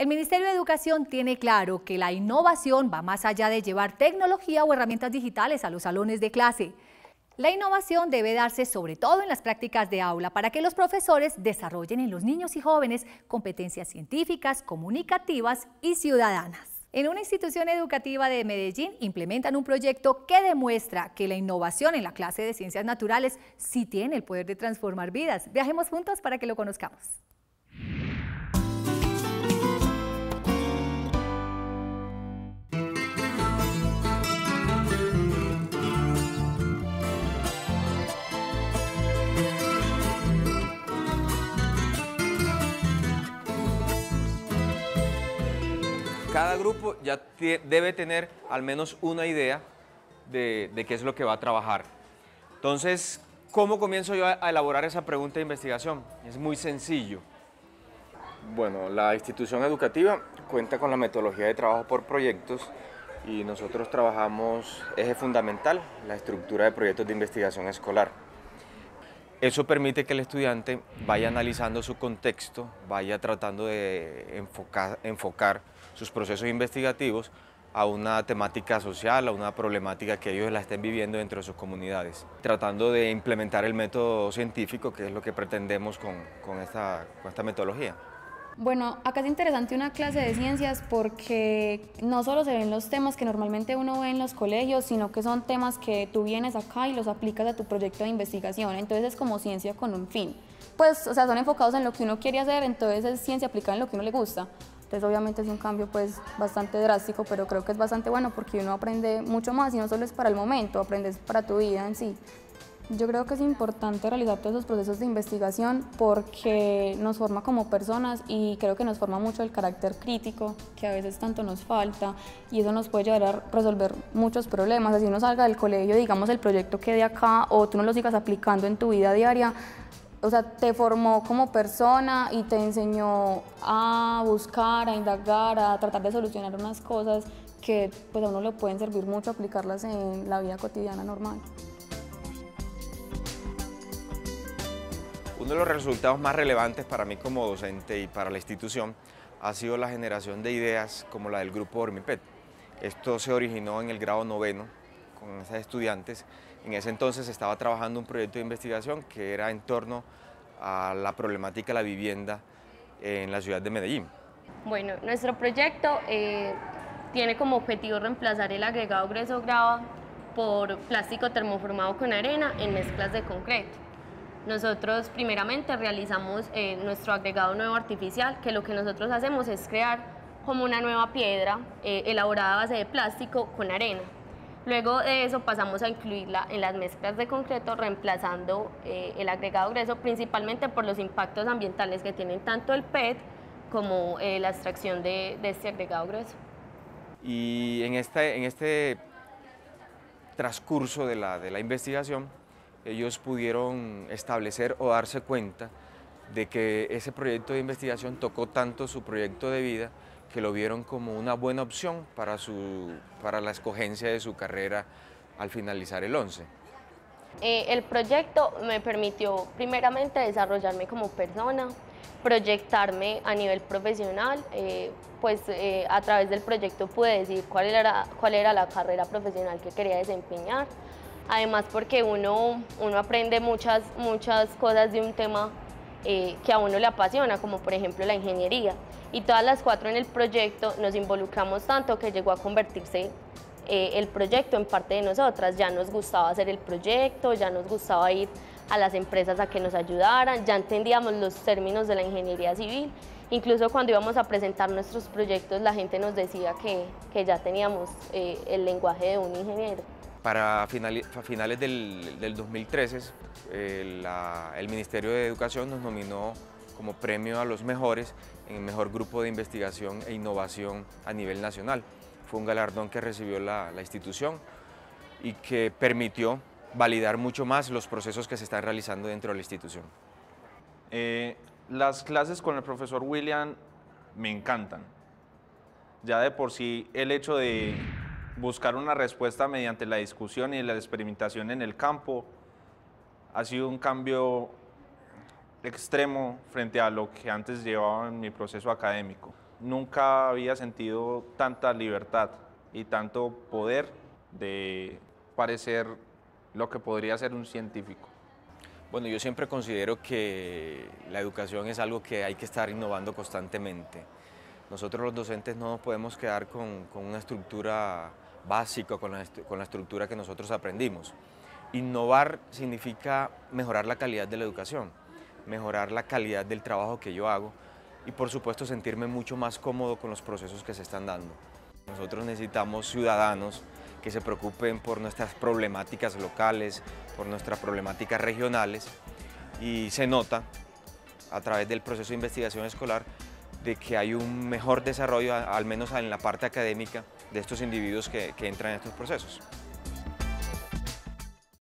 El Ministerio de Educación tiene claro que la innovación va más allá de llevar tecnología o herramientas digitales a los salones de clase. La innovación debe darse sobre todo en las prácticas de aula para que los profesores desarrollen en los niños y jóvenes competencias científicas, comunicativas y ciudadanas. En una institución educativa de Medellín implementan un proyecto que demuestra que la innovación en la clase de ciencias naturales sí tiene el poder de transformar vidas. Viajemos juntos para que lo conozcamos. Cada grupo ya debe tener al menos una idea de, qué es lo que va a trabajar. Entonces, ¿cómo comienzo yo a, elaborar esa pregunta de investigación? Es muy sencillo. Bueno, la institución educativa cuenta con la metodología de trabajo por proyectos y nosotros trabajamos eje fundamental, la estructura de proyectos de investigación escolar. Eso permite que el estudiante vaya analizando su contexto, vaya tratando de enfocar, sus procesos investigativos a una temática social, a una problemática que ellos la estén viviendo dentro de sus comunidades, tratando de implementar el método científico, que es lo que pretendemos con esta metodología. Bueno, acá es interesante una clase de ciencias porque no solo se ven los temas que normalmente uno ve en los colegios, sino que son temas que tú vienes acá y los aplicas a tu proyecto de investigación. Entonces es como ciencia con un fin. Pues, o sea, son enfocados en lo que uno quiere hacer, entonces es ciencia aplicada en lo que uno le gusta. Entonces obviamente es un cambio pues bastante drástico, pero creo que es bastante bueno porque uno aprende mucho más y no solo es para el momento, aprendes para tu vida en sí. Yo creo que es importante realizar todos esos procesos de investigación porque nos forma como personas y creo que nos forma mucho el carácter crítico que a veces tanto nos falta y eso nos puede llevar a resolver muchos problemas. Así uno salga del colegio, digamos el proyecto quede acá o tú no lo sigas aplicando en tu vida diaria, o sea, te formó como persona y te enseñó a buscar, a indagar, a tratar de solucionar unas cosas que pues a uno le pueden servir mucho aplicarlas en la vida cotidiana normal. Uno de los resultados más relevantes para mí como docente y para la institución ha sido la generación de ideas como la del grupo Ormipet. Esto se originó en el grado noveno con esas estudiantes en ese entonces estaba trabajando un proyecto de investigación que era en torno a la problemática de la vivienda en la ciudad de Medellín. Bueno, nuestro proyecto eh, tiene como objetivo reemplazar el agregado grueso grava por plástico termoformado con arena en mezclas de concreto. Nosotros primeramente realizamos eh, nuestro agregado nuevo artificial, que lo que nosotros hacemos es crear como una nueva piedra eh, elaborada a base de plástico con arena. Luego de eso pasamos a incluirla en las mezclas de concreto, reemplazando eh, el agregado grueso principalmente por los impactos ambientales que tienen tanto el PET como la extracción de, este agregado grueso. Y en este, este transcurso de la investigación, ellos pudieron establecer o darse cuenta de que ese proyecto de investigación tocó tanto su proyecto de vida que lo vieron como una buena opción para, su, para la escogencia de su carrera al finalizar el 11. Eh, el proyecto me permitió primeramente desarrollarme como persona, proyectarme a nivel profesional, eh, pues eh, a través del proyecto pude decir cuál era, cuál era la carrera profesional que quería desempeñar, además porque uno, uno aprende muchas, muchas cosas de un tema que a uno le apasiona, como por ejemplo la ingeniería y todas las cuatro en el proyecto nos involucramos tanto que llegó a convertirse eh, el proyecto en parte de nosotras. Ya nos gustaba hacer el proyecto, ya nos gustaba ir a las empresas a que nos ayudaran, ya entendíamos los términos de la ingeniería civil. Incluso cuando íbamos a presentar nuestros proyectos la gente nos decía que, que ya teníamos eh, el lenguaje de un ingeniero. Para finales del, del 2013, eh, el Ministerio de Educación nos nominó como premio a los mejores en el mejor grupo de investigación e innovación a nivel nacional. Fue un galardón que recibió la, institución y que permitió validar mucho más los procesos que se están realizando dentro de la institución. Eh, las clases con el profesor William me encantan. Ya de por sí el hecho de buscar una respuesta mediante la discusión y la experimentación en el campo ha sido un cambio extremo frente a lo que antes llevaba en mi proceso académico. nunca había sentido tanta libertad y tanto poder de parecer lo que podría ser un científico. Bueno, yo siempre considero que la educación es algo que hay que estar innovando constantemente. Nosotros los docentes no nos podemos quedar con, una estructura básica, con la, con la estructura que nosotros aprendimos. Innovar significa mejorar la calidad de la educación, mejorar la calidad del trabajo que yo hago y por supuesto sentirme mucho más cómodo con los procesos que se están dando. Nosotros necesitamos ciudadanos que se preocupen por nuestras problemáticas locales, por nuestras problemáticas regionales y se nota a través del proceso de investigación escolar de que hay un mejor desarrollo, al menos en la parte académica, de estos individuos que, entran en estos procesos.